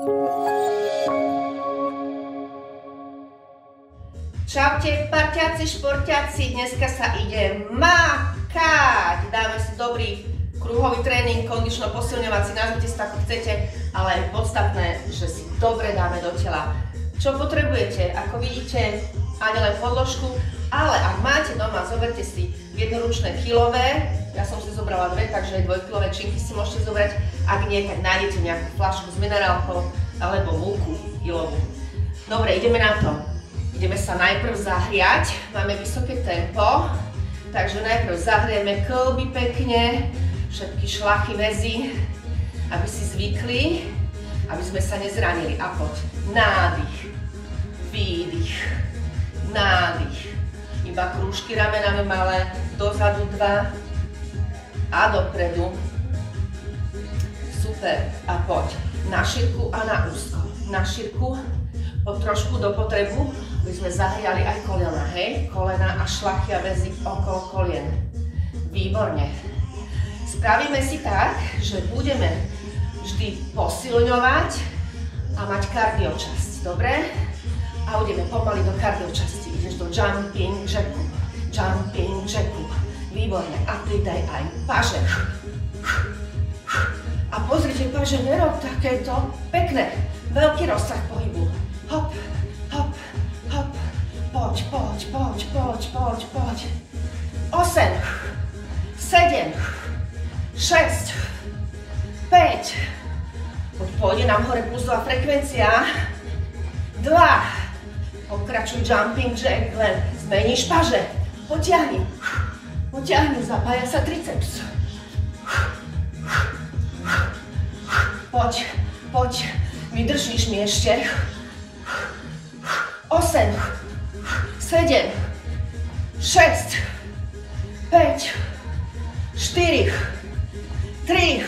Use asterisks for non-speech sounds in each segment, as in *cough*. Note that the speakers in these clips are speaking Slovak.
Čaute, parťaci, športiaci, dneska sa ide makať. Dáme si dobrý kruhový tréning, kondično posilňovací, nazvite si to ako chcete, ale podstatné, že si dobre dáme do tela. Čo potrebujete? Ako vidíte, ani len podložku, ale ak máte doma, zoberte si jednoručné kilové, ja som si zobrala dve, takže aj dvojkilové činky si môžete zobrať. Ak nie, tak nájdete nejakú flašku s minerálkou alebo múku kilovú. Dobre, ideme na to. Ideme sa najprv zahriať, máme vysoké tempo, takže najprv zahrieme klby pekne, všetky šlachy, väzy, aby si zvykli, aby sme sa nezranili. A poď, nádych, výdych, nádych. Iba krúžky ramenami malé, dozadu dva a dopredu. Super. A poď, na šírku a na úzko. Na šírku, po trošku do potrebu, aby sme zahriali aj kolena, hej? Kolena a šlachy a väzy okolo kolien. Výborne. Spravíme si tak, že budeme vždy posilňovať a mať kardio časť, dobre? A ideme pomaly do kardio časti. Ideš do jumping jacku, jumping jacku. Výborne. A pridaj aj paže. A pozrite, paže, nerob takéto pekné. Veľký rozsah pohybu. Hop, hop, Poď, poď, poď, poď, poď, poď. 8, 7, 6, 5. Poď, pôjde nám hore pulzová frekvencia. 2. Pokračuj jumping jack, len zmeníš paže. Potiahni. Potiahni, zapája sa triceps. Poď, poď. Vydržíš mi ešte. 8, 7, 6, 5, 4, 3,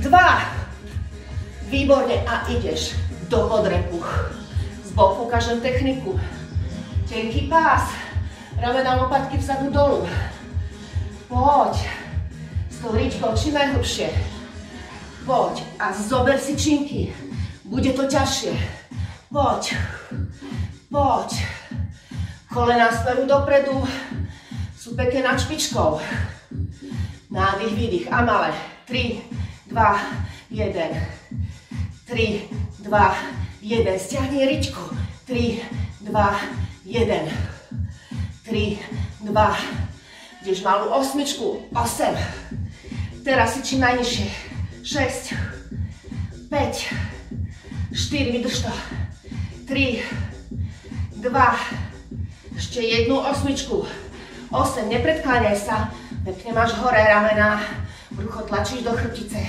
2, výborne a ideš do podrepu. Z boku ukážem techniku. Tenký pás, ramena lopatky vzadu dolu. Poď, s tou ríčkou čím najhlbšie. Poď a zober si činky. Bude to ťažšie. Poď, poď. Kolena smeru dopredu, sú pekne nad špičkou. Nádych, výdych a malé. 3, 2, 1. 3, 2, 1. Stiahni ričku. 3, 2, 1. 3, 2. Ideš malú osmičku. 8. Teraz si čím najnižšie. 6, 5, 4, vydrž to. 3, 2, ešte jednu osmičku. 8, nepredkláňaj sa. Pekne máš hore ramena. Brucho tlačíš do chrbtice.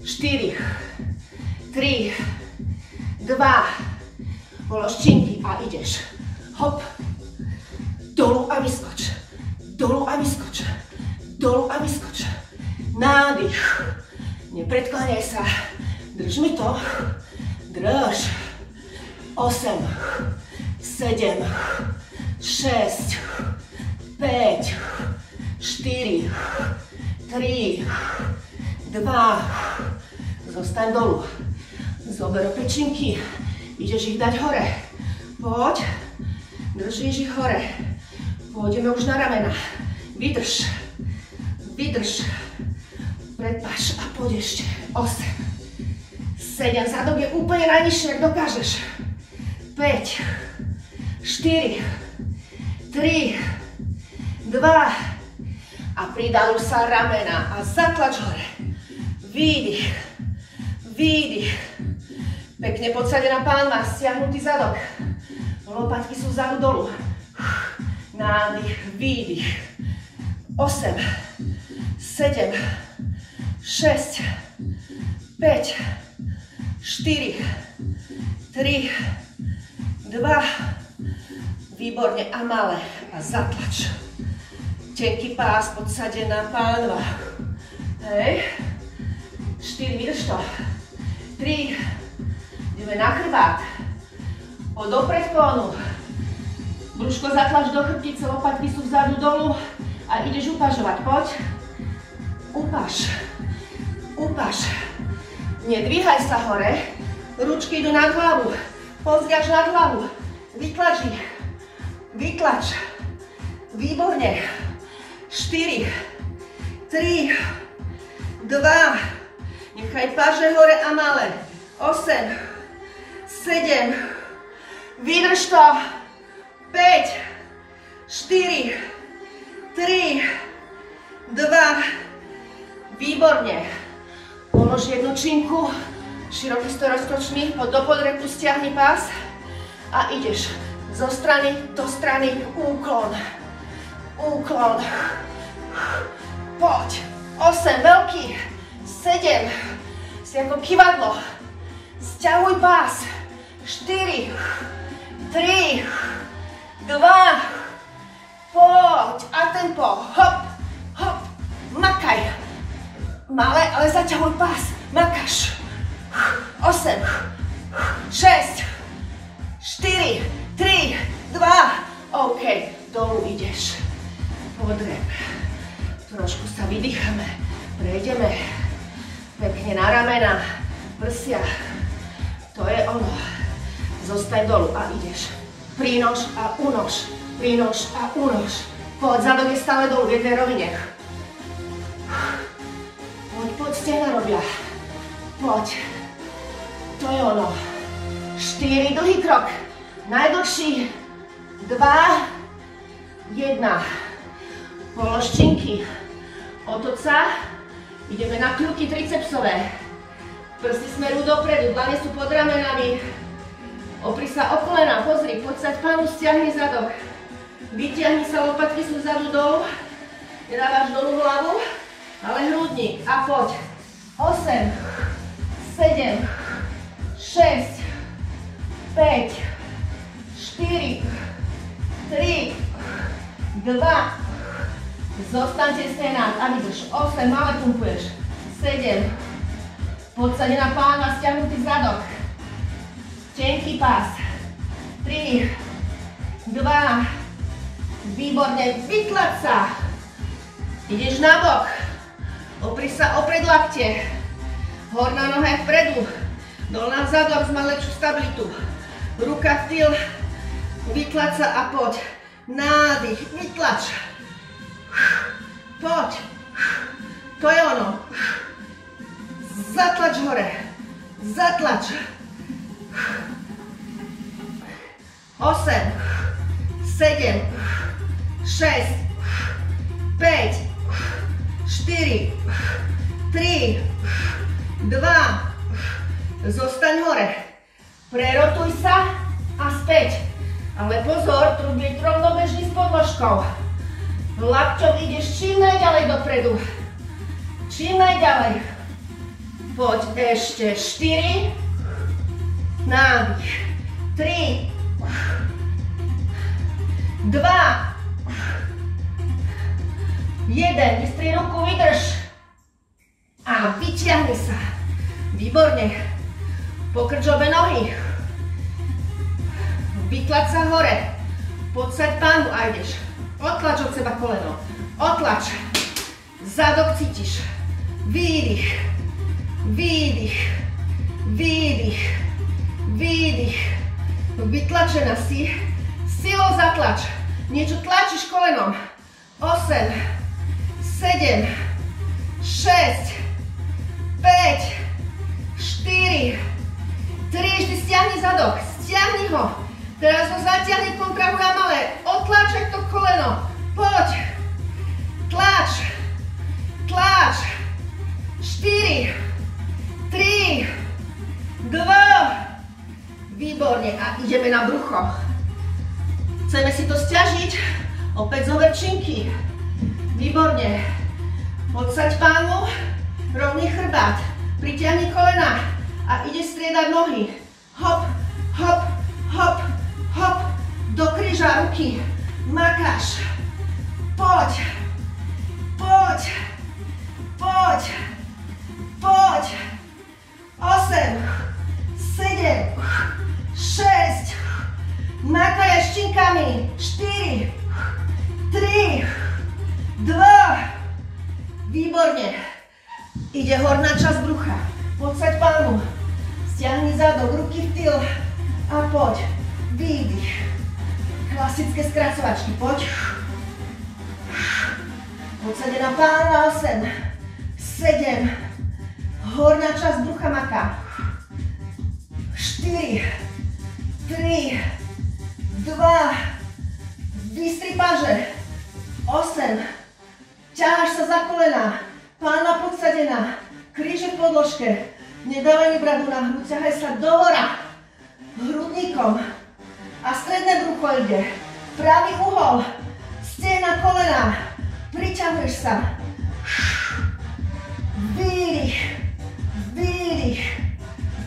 4, 3, 2, polož činky a ideš. Hop. Dolu a vyskoč. Dolu a vyskoč. Dolu a vyskoč. Nádych. Nepredkláňaj sa. Drž mi to. Drž. 8, 7, 6, 5, 4, 3, 2, zostaň dolu. Zober pečinky, ideš ich dať hore. Poď, držíš ich hore. Pôjdeme už na ramena. Vydrž, vydrž. Predpaš a poď ešte. 8, 7, zadok je úplne najnižšie, ak dokážeš. 5, 4, 3, 2 a pridajú sa ramena a zatlač hore. Výdych, výdych. Pekne podsadená pánva, stiahnutý zadok. Lopatky sú vzadu dolu. Nádych, výdych. 8, 7, 6, 5, 4, 3, 2, Výborne a malé. A zatlač. Tenký pás, podsadená pánva. Hej. 4, vydrž to. 3. Ideme na chrbát. Po do predklonu. Brúško zatlač do chrbtice, lopatky sú vzadu dolu a ideš upažovať. Poď. Upaž. Upaž. Nedvíhaj sa hore. Ručky idú nad hlavu. Pozriaš nad hlavu. Vytlač ich. Vytlač. Výborne. 4, 3, 2, nechaj paže hore a malé. 8, 7, vydrž to. 5, 4, 3, 2, výborne. Polož jednu činku, široký stoj roztočný, pod do podreku stiahni pás a ideš zo strany do strany úklon. Úklon. Poď. 8, veľký. 7. Si ako kivadlo. Sťahuj pás. 4, 3, 2, poď. A tempo. Hop, hop. Makaj. Malé, ale zaťahuj pás. Makáš. Prínož a unož. Prínož a unož. Poď, zadok je stále dolu v jednej rovine. Poď, poď, stehna robia. Poď. To je ono. Štyri, dlhý krok. Najdlhší. Dva. Jedna položčinky. Otoč sa. Ideme na kľuky tricepsové. Prsty smerujú dopredu, dlane sú pod ramenami. Opri sa o kolena, pozri, poď sa pánu, stiahni zadok. Vytiahni sa, lopatky sú vzadu dolu. Nedávaš dolu hlavu, ale hrudník. A poď. 8, 7, 6, 5, 4, 3, 2, Zostaňte stenát a vydrž. 8, malé pumpuješ. 7. Poď sa na pána, stiahnutý zadok. Tenký pás. 3, 2, výborne, vytlač sa. Ideš na bok. Opri sa opred lakte. Horná noha je vpredu. Dolná zadok, má lepšiu stabilitu. Ruka v tyl. Vytlač sa a poď. Nádych, vytlač. Poď. To je ono. Zatlač hore. Zatlač. 8, 7, 6, 5, 4, 3, 2, zostaň hore. Prerotuj sa a späť. Ale pozor, tu byť rovnobežný s podložkou. Lakťom ideš čím najďalej dopredu. Čím najďalej. Poď ešte 4. Nádych. 3. 2. 1. Vystri ruku, vydrž. A vyťahni sa. Výborne. Pokrč obe nohy. Vytlač sa hore. Podsaď pánu a ideš. Otlač od seba koleno. Otlač. Zadok cítiš. Výdych. Výdych. Výdych. Výdych. Vytlačená si. Silou zatlač. Niečo tlačíš kolenom. 8, 7, 6, 5, 4, 3, ešte stiahni zadok. Stiahni ho. Teraz ho zatiahni kontrahu na malé. Otlačaj to koleno. Poď. Tlač. Tlač. 4, Výborne. A ideme na brucho. Chceme si to stiažiť. Opäť zo verčinky. Výborne. Podsaď pánu. Rovný chrbát. Pritiahni kolena. A ide striedať nohy. Hop, hop, hop hop, do kríža ruky, makáš, poď, poď, poď, poď, 8, 7, 6, makaj štinkami, 4, 3, 2, výborne, ide horná časť brucha, podsaď pánu. Stiahni zadok, ruky v tyl. A poď. Výdych. Klasické skracovačky, poď. Podsadená pána 8, 7, horná časť brucha maká. 4, 3, 2, vystri paže. 8, ťaháš sa za kolena, pána podsadená, kríže v podložke, nedávaj mi bradu na hrud, ťahaj sa do hora, hrudníkom. A stredné brucho ide, pravý uhol, stena kolena, priťahuješ sa, výdych, výdych,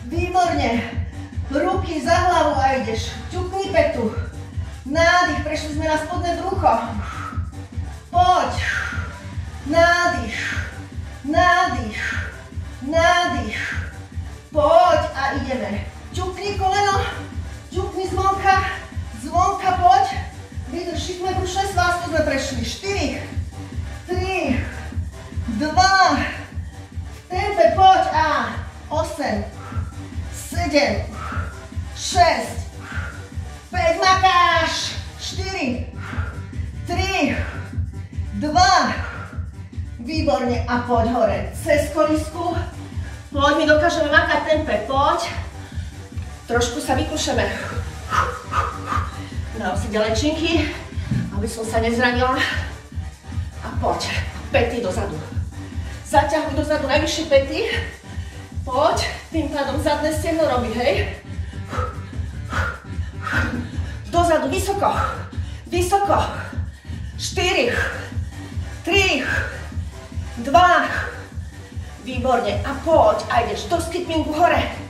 výborne, ruky za hlavu a ideš, ťukni petu, nádych, prešli sme na spodné brucho, poď, nádych, nádych, nádych, poď a ideme, ťukni koleno, ťukni zvonka, zvonka poď, vydrž, šikme brušné svásku sme prešli, 4, 3, 2, tempe, poď. A 8, 7, 6, 5, makáš, 4, 3, 2, výborne a poď hore, cez kolisku, poď, my dokážeme makať tempe, poď, trošku sa vykúšeme, dám si ďalej činky, aby som sa nezranila, a poď, pety dozadu. Zaťahuj dozadu najvyššie pety. Poď, tým pádom zadné stehno robí, hej. Dozadu, vysoko, vysoko. 4, 3, 2, výborne. A poď, a ideš do skippingu hore.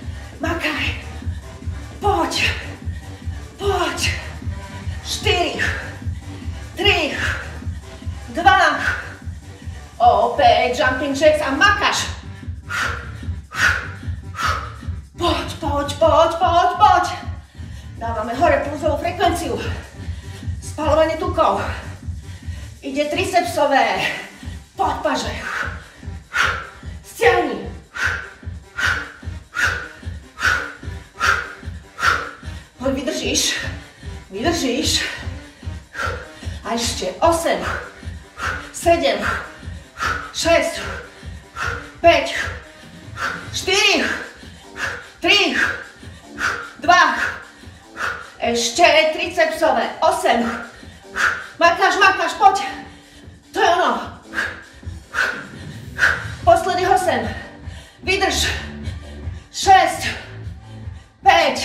5,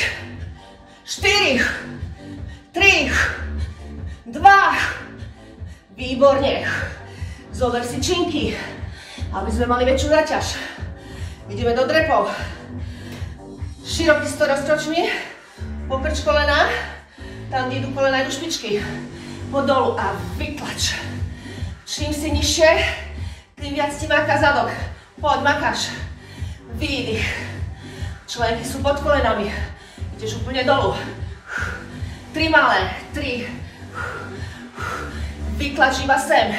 4, 3, 2, výborne, Zober si činky, aby sme mali väčšiu zaťaž. Ideme do drepov. Široký sto rozkročmi, poprč kolena, tam, kde idú kolena, idú špičky. Podolu a vytlač. Čím si nižšie, tým viac ti maká zadok. Poď, makáš. Výdych. Členky sú pod kolenami. Ideš úplne dolu. Tri malé. Tri. Vytlač iba sem.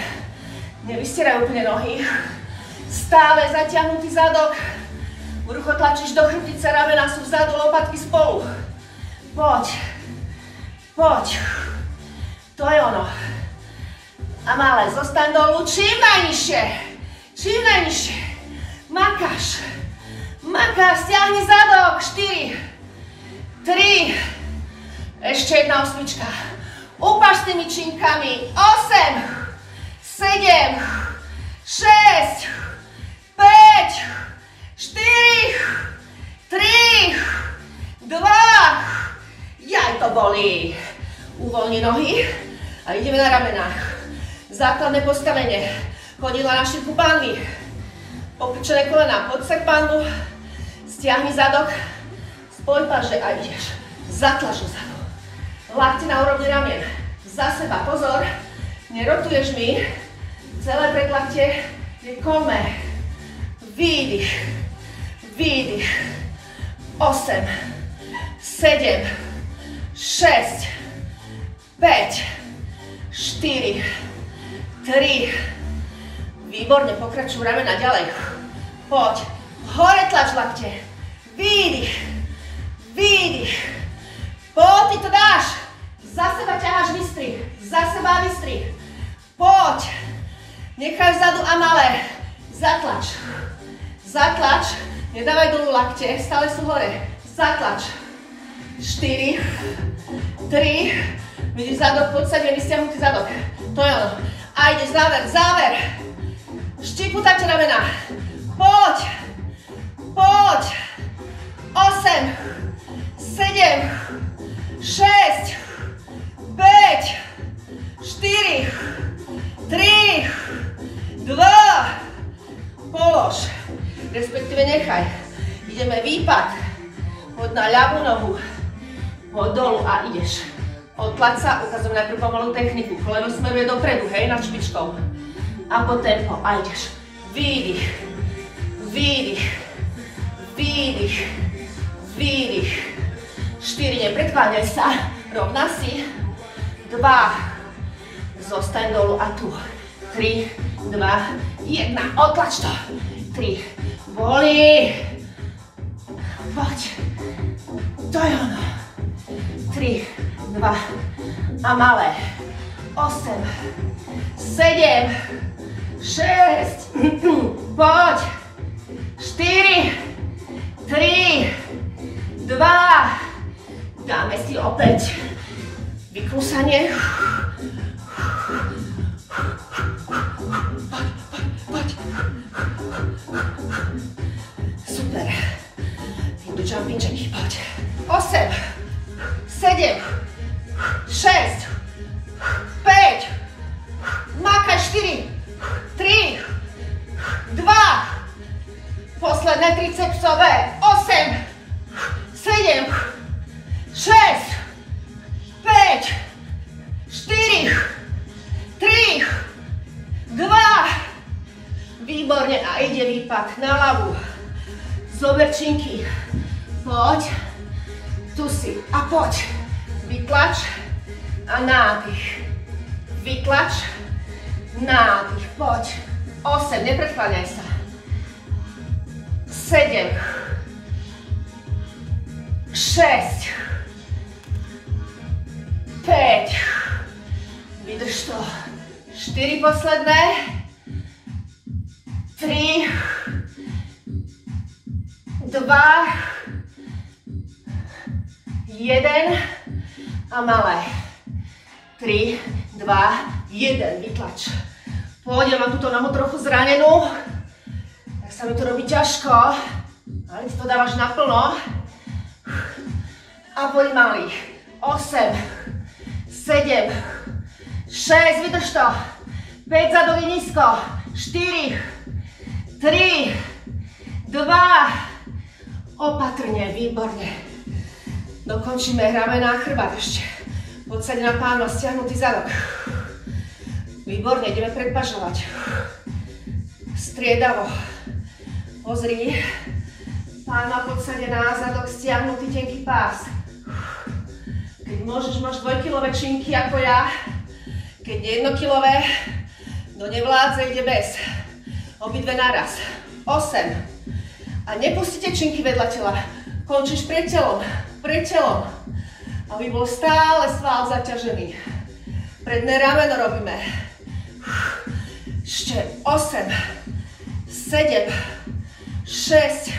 Nevystieraj úplne nohy. Stále zatiahnutý zadok. Brucho tlačíš do chrbtice, ramena sú vzadu, lopatky spolu. Poď. Poď. To je ono. A malé, zostaň dolu čím najnižšie. Čím najnižšie. Makáš. Makáš, stiahni zadok. 4, 3, ešte jedna osmička. Upaš tými činkami. 8, sedem, šesť, päť, štyri, tri, dva, jaj to bolí. Uvoľni nohy a ideme na ramenách. Základné postavenie. Chodidla na šírku pánvy. Opičené kolena, podsek pánvu. Stiahni zadok. Spoj paže a ideš. Zatlač do zadu. Lakte na úrovni ramien. Za seba, pozor. Nerotuješ mi celé predlaktie je kolme. Výdych, výdych. 8, 7, 6, 5, 4, 3. Výborne, pokračuj ramena ďalej. Poď. Hore tlač lakte. Výdych, výdych. Poď, ty to dáš. Za seba ťaháš vystrih, za seba vystrih. Poď. Nechaj vzadu a malé. Zatlač. Zatlač. Nedávaj dolu lakte, stále sú hore. Zatlač. 4, 3, vidíš zadok, podsadený, stiahnutý zadok. To je ono. A ideš, záver, záver. Štiputate ramena. Poď. Poď. 8, 7, 6, 5, 4, 3, 2, polož. Respektíve nechaj. Ideme výpad. Poď na ľavú nohu. Poď dolu a ideš. Odtlač sa, ukazujem najprv pomalú techniku. Koleno smeruje dopredu, hej, nad špičkou. A po tempo, a ideš. Výdych, výdych, výdych, výdych. Štyri, nepredkláňaj sa. Rovná si. Dva. Zostaň dolu a tu. Tri, dva, jedna. Otlač to. Tri. Boli. Poď. To je ono. Tri dva a malé. Osem, sedem, šesť, *clears throat* poď. Štyri, tri, dva. Dáme si opäť vyklúsanie. Poď. Super. Idú jumping jacky, poď. Osem, sedem, 6, 5, makaj 4, 3, 2, posledné tricepsové, 8, výpad na hlavu, zober činky, poď, tu si a poď. Vytlač a nádych. Vytlač, nádych. Poď. 8, nepredkláňaj sa. 7, 6, 5, vydrž to. 4 posledné. 3, 2, 1, a malé. 3, 2, 1, vytlač. Ja mám túto nohu trochu zranenú, tak sa mi to robí ťažko, ale ty to dávaš naplno. A poď malý. 8, 7, 6, vydrž to. 5, zadok je nízko. 4, 3, 2, opatrne, výborne. Dokončíme, hráme na chrbát ešte. Poď na pánu a stiahnutý zadok. Výborne, ideme predpažovať. Striedavo. Pozri. Pána podsadená, zadok stiahnutý, tenký pás. Keď môžeš, máš dvojkilové činky ako ja. Keď jednokilové, no nevládze, ide bez. Obidve naraz. 8. A nepustite činky vedľa tela. Končíš pred telom pred telom, aby bol stále sval zaťažený. Predné rameno robíme. Ešte 8, 7, 6,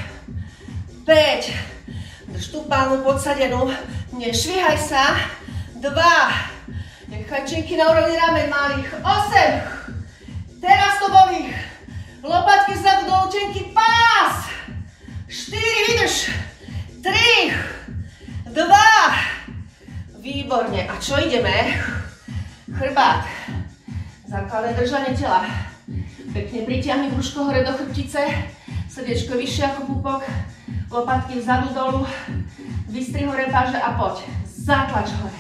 5, drž tú pánu podsadenú, nešvíhaj sa, 2, nechaj činky na úrovni ramen malých, 8, teraz to bolí, lopatky vzadu do učenky, pás, 4, vydrž, 3, dva. Výborne. A čo ideme? Chrbát. Základné držanie tela. Pekne pritiahni brúško hore do chrbtice. Srdiečko vyššie ako pupok. Lopatky vzadu dolu. Vystri hore páže a poď. Zatlač hore.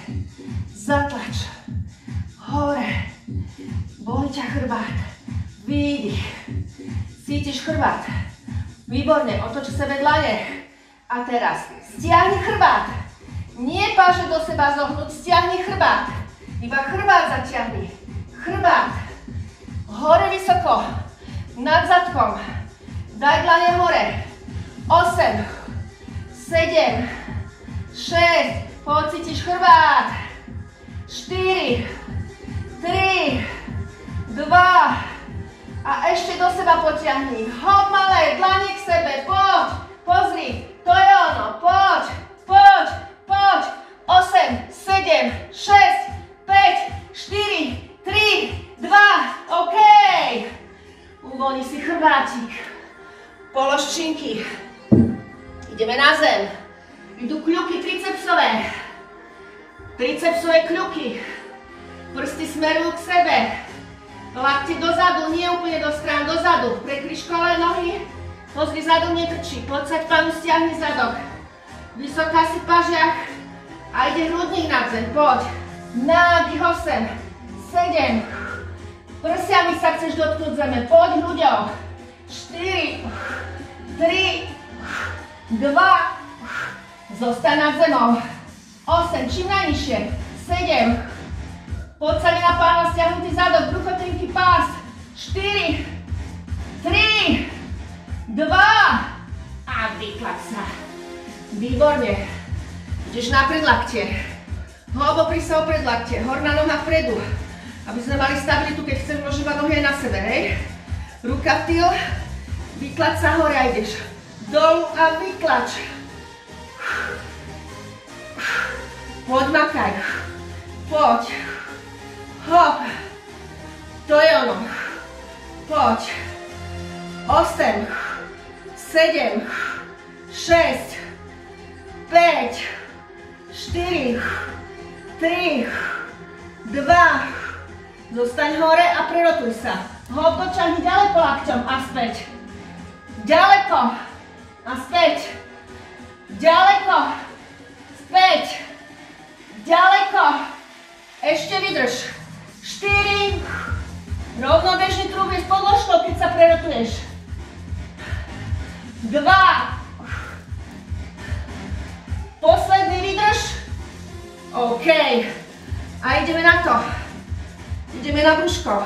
Zatlač. Hore. Boli ťa chrbát. Výdych. Cítiš chrbát. Výborne. Otoč sebe dlane. A teraz stiahni chrbát. Nie páže do seba zohnúť, stiahni chrbát. Iba chrbát zatiahni. Chrbát. Hore vysoko. Nad zadkom. Daj dlane hore. 8, 7, 7, 6, pocítiš chrbát, 4, 3, 2 a ešte do seba potiahni. Hop malé, dlanie k sebe, poď, pozri, to je ono, poď, poď, poď, 8, 7, 6, 5, 4, 3, 2, OK. Uvoľni si chrbátik. Polož činky. Ideme na zem. Idú kľuky tricepsové. Tricepsové kľuky. Prsty smerujú k sebe. Lakte dozadu, nie úplne do strán, dozadu. Prekryš kole nohy. Pozri, zadu netrčí. Poď panu, stiahni zadok. Vysoká si pažiach. A ide hrudník nad zem, poď. Nádych 8, 7. Prsiami sa chceš dotknúť zeme, poď ľuďom. 4, 3, 2, zostaň nad zemou. 8, čím najnižšie. 7, poď na pána, stiahnutý zadok, bruchotenky pás. 4, 3, 2 a vyklad sa. Výborne. Ideš na predlaktie. Hlboký sa opred lakte. Horná noha vpredu. Aby sme mali stabilitu, keď môžeš mať nohy aj na sebe, hej? Ruka v tyl. Vyklač sa hore a ideš. Dolu a vyklač. Poď makaj. Poď. Hop. To je ono. Poď. 8, 7, 6, 5, 4, 3, 2, zostaň hore a prerotuj sa. Hop dočahni ďaleko lakťom a späť. Ďaleko a späť. Ďaleko, späť. Ďaleko. Ešte vydrž. 4, rovnobežný trúb je s podložkou, keď sa prerotuješ. 2, Posledný vydrž. OK. A ideme na to. Ideme na brúško.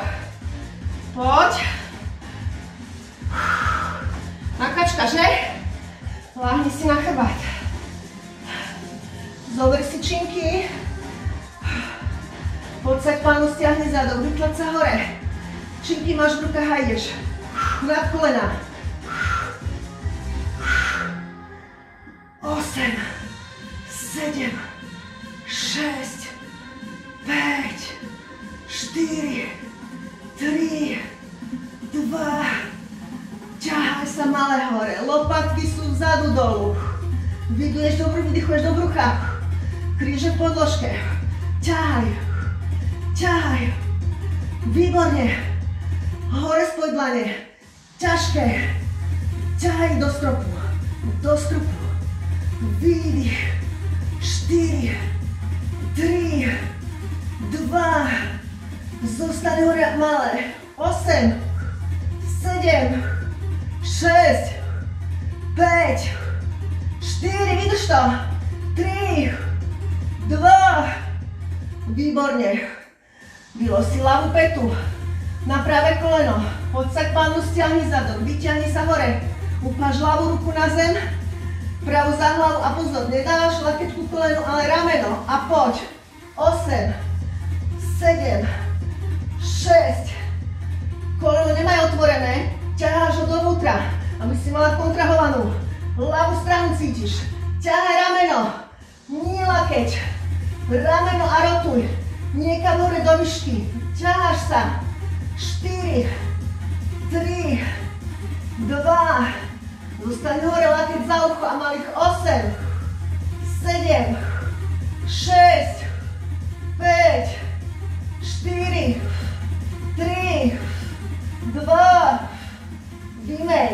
Poď. Makačka, že? Láhni si na chrbát. Zober si činky. Poď sa k pánu, stiahni zadok, vyklaď sa hore. Činky máš v rukách a ideš. Nad kolena. 8 sedem, šesť, päť, štyri, tri, dva, ťahaj sa malé hore, lopatky sú vzadu dolu, vyduješ do brucha, vydychuješ do brucha, kríže v podložke, ťahaj, ťahaj, výborne, hore spoj dlane, ťažké, ťahaj do stropu, do stropu, výdych, 4, 3, 2, zostaň hore malé, 8, 7, 6, 5, 4, vydrž to, 3, 2, výborne, bylo si ľavú petu, na pravé koleno, poď sa k pánu, stiahni zadok, vyťahni sa hore, upáš ľavú ruku na zem, Pravú za hlavu a pozor, nedávaš lakeťku kolenu, ale rameno. A poď. 8, 7, 6. Koleno nemaj otvorené, ťaháš ho dovnútra, aby si mala kontrahovanú. Ľavú stranu cítiš. Ťahaj rameno. Nie lakeť. Rameno a rotuj. Niekam hore do výšky. Ťaháš sa. 4, 3, 2, Zostaň hore, lakeť za ucho a malých 8, 7, 6, 5, 4, 3, 2, vymeň.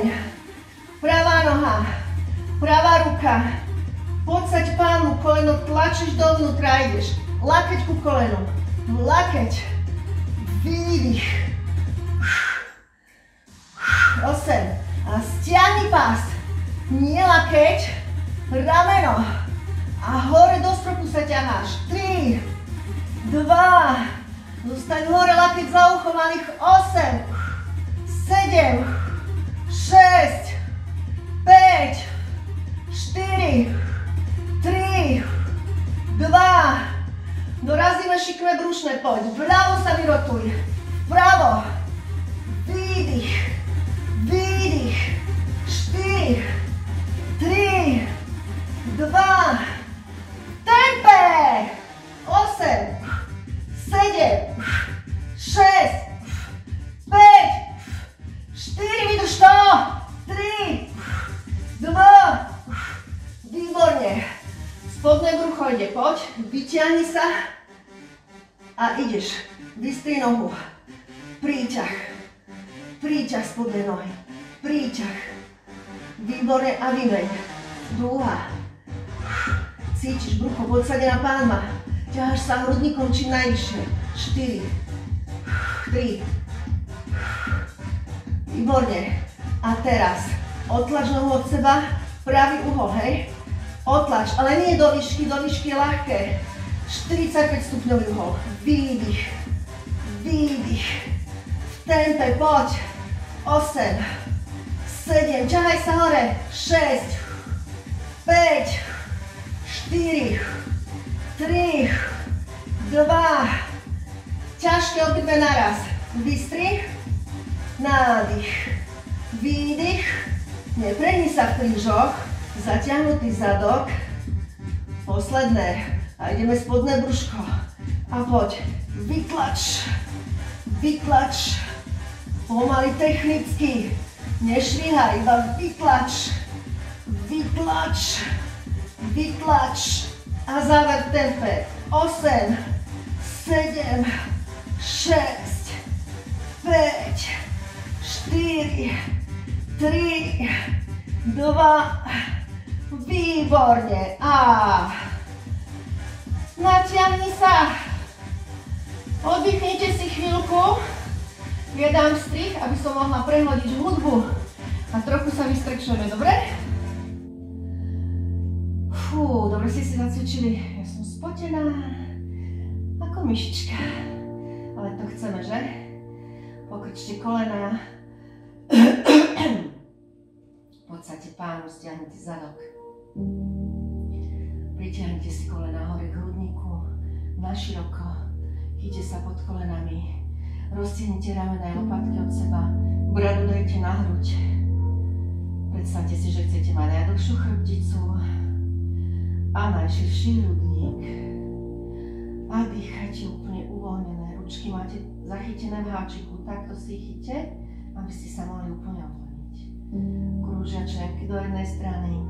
Pravá noha, pravá ruka. Podsaď pánu, koleno tlačíš dovnútra, ideš. Lakeť ku kolenu, lakeť, výdych. 8, a stiahni pás. Nie lakeť, rameno. A hore do stropu sa ťaháš. 3, 2, zostaň hore, lakeť za ucho, malých. 8, 7, 6, 5, 4, Dorazíme šikme brušné, poď. Vľavo sa vyrotuj. Výdych. Výdych. Vystri nohu. Príťah. Príťah spodné nohy. Príťah. Výborne a vymeň. Druhá. Cítiš brucho, podsadená pánma. Ťaháš sa hrudníkom čím najvyššie. 4. 3. Výborne. A teraz otlač nohu od seba. Pravý uhol, hej? Otlač, ale nie do výšky, do výšky je ľahké. 45 stupňový uhol. Výdych. Výdych. V tempe, poď. 8. 7. Ťahaj sa hore. 6. 5. 4. 3. 2. Ťažké obidve naraz. Vystrih. Nádych. Výdych. Neprehni sa v krížoch. Zaťahnutý zadok. Posledné. A ideme spodné brúško. A poď. Vytlač. Vytlač. Pomaly technicky. Nešvíhaj, iba vytlač. Vytlač. Vytlač. A záver v tempe. 8, 7, 6, 5, 4, 3, 2, Výborne. A natiahni sa. Oddychnite si chvíľku. Ja dám strich, aby som mohla prehodiť hudbu. A trochu sa vystrečujeme, dobre? Fú, dobre ste si zacvičili. Ja som spotená. Ako myšička. Ale to chceme, že? Pokrčte kolena. V podstate pánu stiahnite zadok. Pritiahnite si kolena hore k hrudníku, na široko, chyťte sa pod kolenami, roztiahnite ramena a lopatky od seba, bradu dajte na hruď. Predstavte si, že chcete mať najdlhšiu chrbticu a najširší hrudník. A dýchajte úplne uvoľnené. Ručky máte zachytené v háčiku, takto si chyťte, aby ste sa mohli úplne uvoľniť. Krúžia do jednej strany,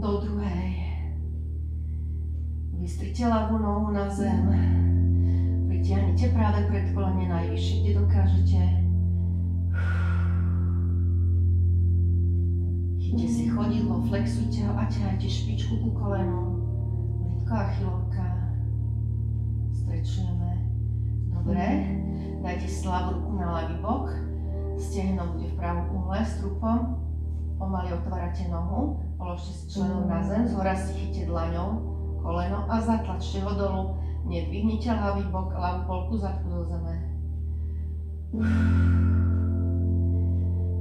do druhej. Vystrite ľavú nohu na zem. Pritiahnite práve pred kolene najvyššie, kde dokážete. Chyťte si chodidlo, flexujte ho a ťahajte špičku ku kolenu. Lidko a chylovka. Strečujeme. Dobre. Dajte si ľavú ruku na ľavý bok. Stehno bude v pravom uhle s trupom. Pomaly otvárate nohu Položte si členom na zem, z hora si chyte dlaňou koleno a zatlačte ho dolu. Nedvihnite ľavý bok, ľavú polku zadku do zeme.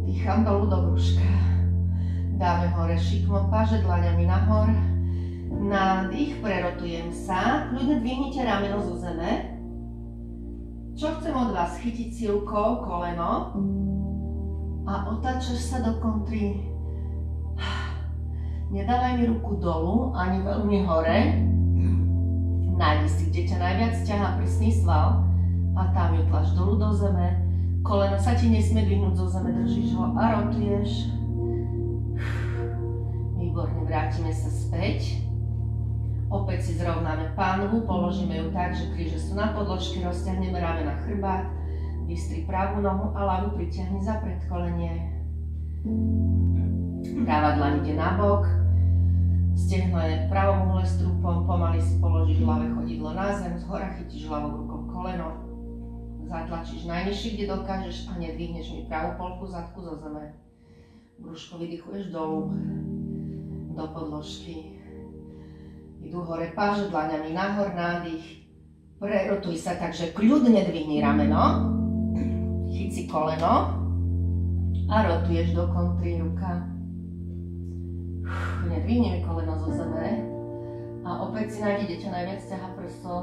Dýcham dolu do brúška. Dáme hore šikmo, páže dlaňami nahor. Nádych, prerotujem sa. Ľudne dvihnite rameno zo zeme. Čo chcem od vás? Chytiť si rukou koleno a otáčaš sa do kontry Nedávaj mi ruku dolu, ani veľmi hore. Nájdi si, kde ťa najviac ťahá prsný sval tam ju tlač dolu do zeme. Koleno sa ti nesmie dvihnúť zo zeme, držíš ho a rotuješ. Výborne, vrátime sa späť. Opäť si zrovnáme pánvu, položíme ju tak, že kríže sú na podložke, rozťahneme na chrbát, vystri pravú nohu a ľavú pritiahni za predkolenie. Práva dlaň ide na bok, Stehno je pravom uhle strupom, pomaly si položíš ľavé chodidlo na zem, z hora chytíš ľavou rukou koleno, zatlačíš najnižšie, kde dokážeš a nedvihneš mi pravú polku zadku zo zeme. Brúško vydychuješ dolu, do podložky. Idú hore páže dlaňami nahor, nádych. Prerotuj sa tak, že kľudne dvihni rameno, chyť si koleno a rotuješ do kontry ruka dvihneme koleno zo zeme a opäť si nájdete čo najviac ťaha prsto.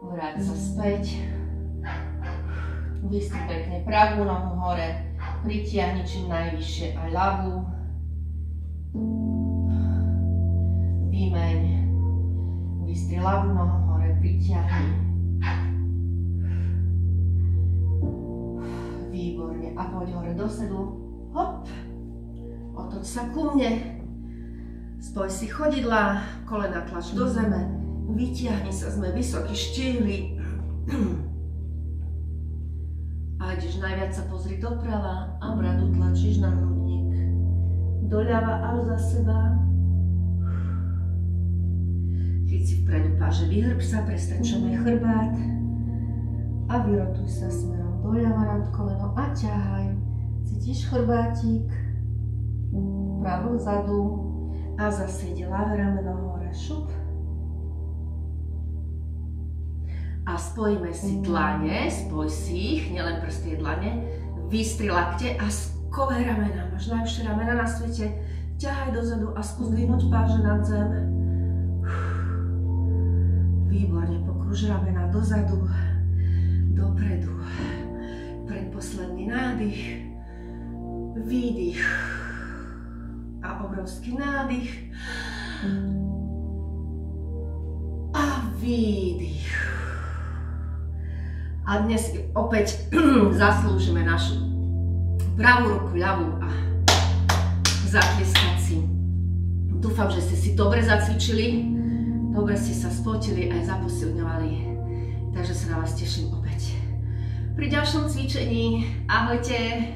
Vráť sa späť. Vystri pekne pravú nohu hore. Pritiahni čím najvyššie aj ľavú. Vymeň. Vystri ľavú nohu hore, pritiahni. A poď hore do sedlu. Hop. Otoč sa ku mne. Spoj si chodidla, kolena tlač do zeme. Vytiahni sa, sme vysokí štíhli. A ideš najviac sa pozri doprava a bradu tlačíš na hrudník. Doľava až za seba. Chyť si vpredu páže, vyhrb sa, prestrčeme chrbát a vyrotuj sa smerom doľava nad koleno a ťahaj. Cítiš chrbátik, pravú zadu a zase ide ľavé rameno hore, šup. a spojíme si dlane, spoj si ich, nielen prsty, dlane, vystri lakte a skové ramena. Máš najlepšie ramena na svete. Ťahaj dozadu a skús dvihnúť páže nad zem. Výborne, pokrúž ramena dozadu, dopredu. Predposledný nádych, výdych a obrovský nádych a výdych. A dnes opäť *clears throat* zaslúžime našu pravú ruku, ľavú a zatlieskať si. Dúfam, že ste si dobre zacvičili, dobre ste sa spotili aj zaposilňovali. Takže sa na vás teším. Pri ďalšom cvičení. Ahojte!